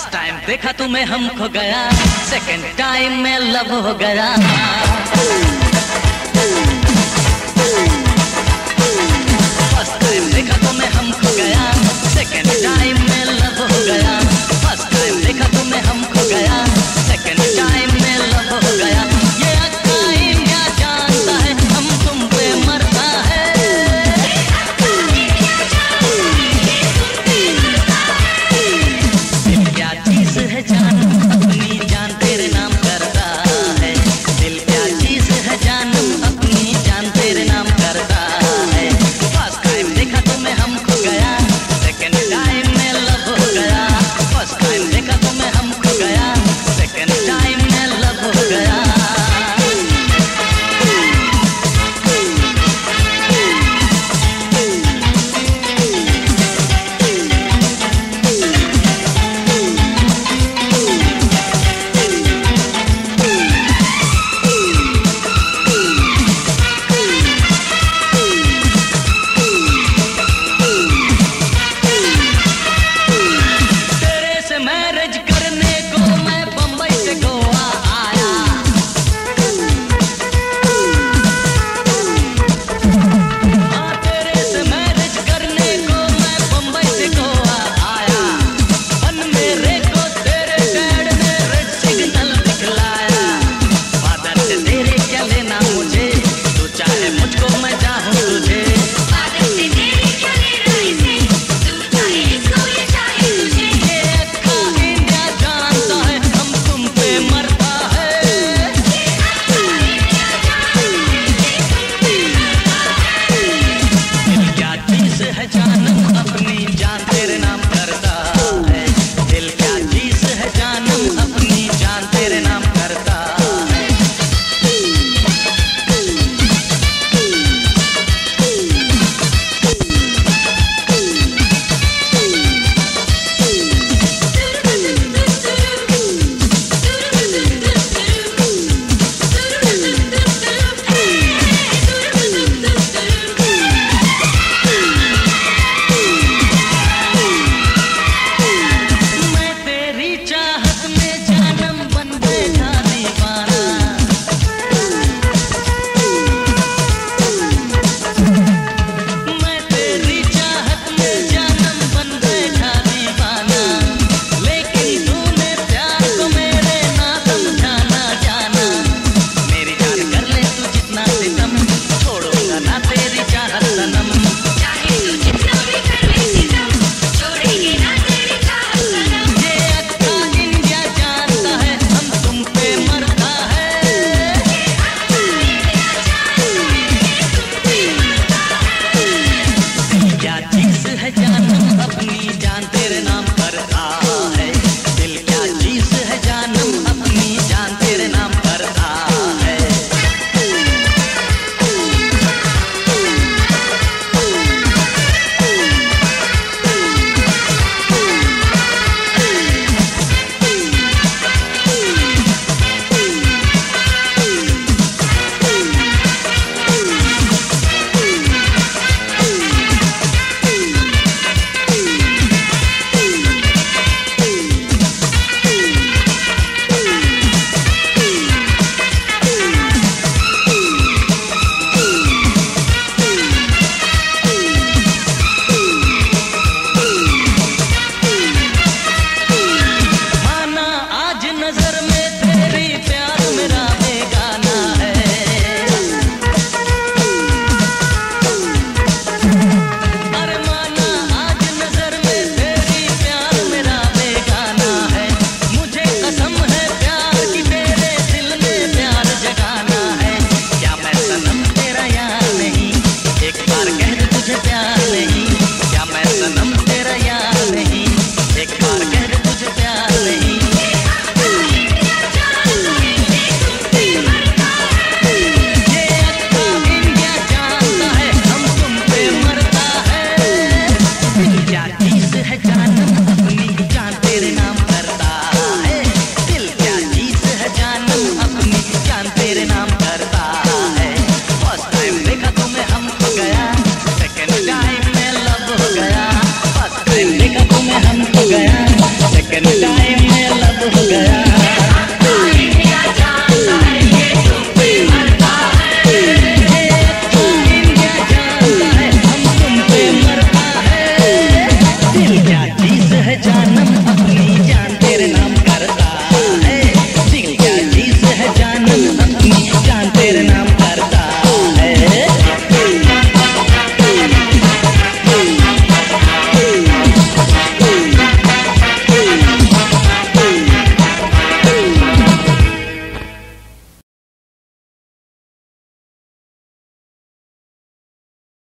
First time देखा तुम्हें हम खो गया। सेकेंड टाइम में लव हो गया। फ़र्स्ट टाइम देखा तुम्हें हम खो जाती। है जान